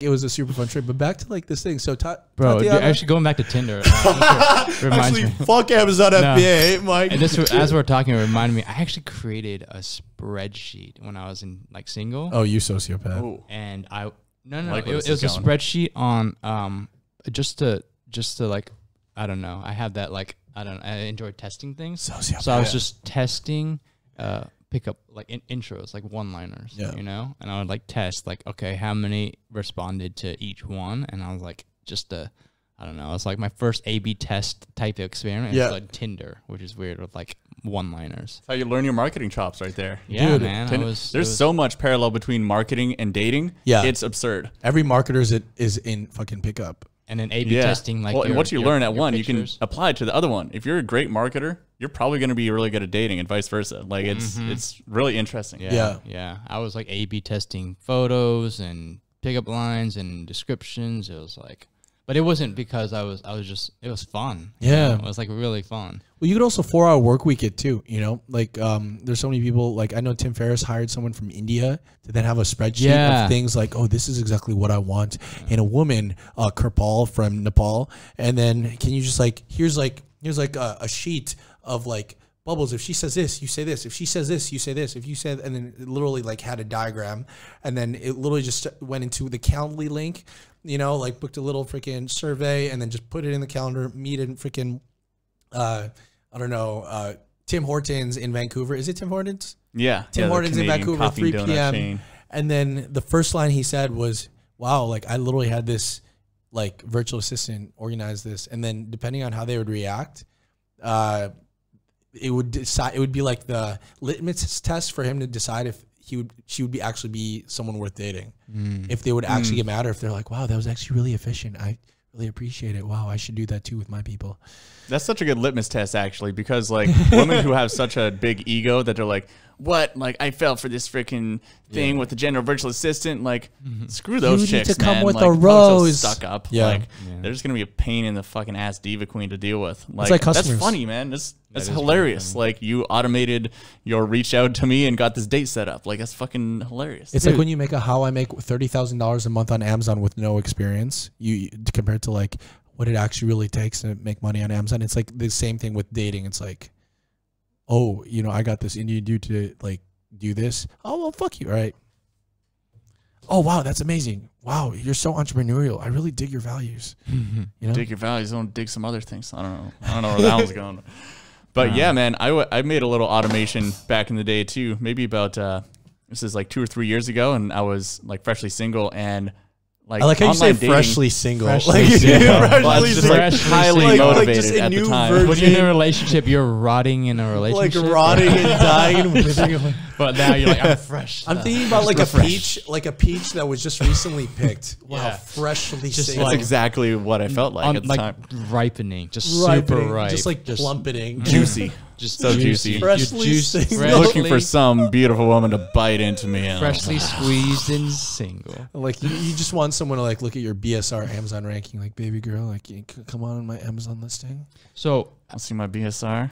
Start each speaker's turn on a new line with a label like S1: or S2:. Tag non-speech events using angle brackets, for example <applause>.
S1: it was a super fun trip. But back to like this thing. So, Ta-
S2: Bro, dude,
S1: Tatiana-
S2: actually going back to Tinder uh, <laughs>
S1: actually,
S2: me.
S1: fuck Amazon
S2: No.
S1: FBA, Mike.
S2: And this, as we're talking, it reminded me. I actually created a spreadsheet when I was in like single,
S1: oh, you sociopath.
S3: Oh,
S2: and I no no,
S3: Like
S2: no it, it was
S3: is
S2: a spreadsheet on um just to just to like I don't know. I have that like I don't. I enjoy testing things.
S1: Sociopath.
S2: So I was just testing uh pick up like in, intros, like one liners.
S1: Yeah.
S2: You know? And I would like test like, okay, how many responded to each one? And I was like just a I don't know, it's like my first A B test type of experiment.
S1: Yeah.
S2: It's like Tinder, which is weird with like one liners.
S3: that's how you learn your marketing chops right there.
S2: Yeah,
S1: Dude,
S2: man.
S3: Tinder-
S2: was,
S3: There's
S2: was-
S3: so much parallel between marketing and dating.
S1: Yeah.
S3: it's absurd.
S1: Every marketer is, is in fucking pickup.
S2: And then A B
S3: yeah.
S2: testing like
S3: well,
S2: your-
S3: what you
S2: your-
S3: learn at one,
S2: pictures.
S3: you can apply to the other one. If you're a great marketer, you're probably going to be really good at dating, and vice versa. Like it's mm-hmm. it's really interesting.
S2: Yeah,
S1: Yeah.
S2: yeah. I was like A B testing photos and pickup lines and descriptions. It was like, but it wasn't because I was. I was just. It was fun. you
S1: Yeah.
S2: know? it was like really fun.
S1: Well, you could also four hour work week it too. You know, like um, there's so many people. Like I know Tim Ferriss hired someone from India to then have a spreadsheet
S2: Yeah.
S1: of things like, oh, this is exactly what I want in a woman, uh, Kirpal from Nepal. And then can you just like here's like here's like a, a sheet of like bubbles. If she says this, you say this. If she says this, you say this. If you said, and then it literally like had a diagram, and then it literally just went into the Calendly link. You know, like booked a little freaking survey, and then just put it in the calendar. Meet in freaking uh, I don't know, uh, Tim Hortons in Vancouver. Is it Tim Hortons?
S3: yeah.
S1: Tim
S3: yeah,
S1: Hortons in Vancouver, 3 p.m.
S3: chain.
S1: And then the first line he said was, "Wow, like I literally had this like virtual assistant organize this." And then depending on how they would react, uh, it would decide. It would be like the litmus test for him to decide if he would she would be actually be someone worth dating. Mm. If they would actually mm. get mad, or if they're like, "Wow, that was actually really efficient. I really appreciate it. Wow, I should do that too with my people."
S3: That's such a good litmus test, actually, because like <laughs> women who have such a big ego that they're like, "What? Like I fell for this freaking thing with the general virtual assistant." Like, mm-hmm. screw those
S1: You need
S3: chicks,
S1: to come
S3: man.
S1: with
S3: like,
S1: a
S3: probably so
S1: rose.
S3: stuck up.
S1: Yeah.
S3: Like,
S2: Yeah.
S3: they're just gonna be a pain in the fucking ass diva queen to deal with. Like,
S1: like
S3: that's funny, man. That's that's
S2: is pretty
S3: hilarious.
S2: funny.
S3: Like, you automated your reach out to me and got this date set up. Like, that's fucking hilarious.
S1: It's like when you make a how I make thirty thousand dollars a month on Amazon with no experience. You you- compared to like what it actually really takes to make money on Amazon. It's like the same thing with dating. It's like, oh, you know, I got this Indian dude to like do this. Oh well, fuck you, all right? Oh wow, that's amazing. Wow, you're so entrepreneurial. I really dig your values. <laughs> You know,
S3: dig your values, don't dig some other things. I don't know. I don't know where that one's <laughs> going. But yeah, man, I, w- I made a little automation back in the day too. Maybe about uh, this is like two or three years ago, and I was like freshly single and like
S1: I like how you say
S3: dating-
S1: freshly single.
S2: Freshly
S1: like, <laughs>
S2: single.
S1: freshly
S3: Well, it's just
S1: single.
S3: like highly
S2: single.
S1: Like- like
S3: motivated
S1: just a
S3: at the time.
S1: virgin.
S2: when you're in a relationship, you're rotting in a relationship.
S1: like
S2: relationship.
S1: rotting and <laughs> dying and <laughs> withering.
S2: But now you're like, I'm fresh.
S1: I'm thinking about like a peach, like a peach that was just recently picked. Wow,
S2: Yeah.
S1: freshly
S2: Just
S1: single.
S3: That's exactly what I felt like
S2: On-
S3: at the
S2: like
S3: time.
S2: ripening, just
S1: Ripening,
S2: super ripe,
S1: just like just plumpeting.
S3: Juicy,
S2: just
S3: so juicy.
S1: Freshly
S2: juice,
S1: single.
S2: freshly,
S3: Looking for some beautiful woman to bite into me. And
S2: freshly squeezed and single.
S1: Like you, you just want someone to like look at your BSR Amazon ranking, like baby girl, like come on my Amazon listing.
S2: So
S3: I'll see my BSR.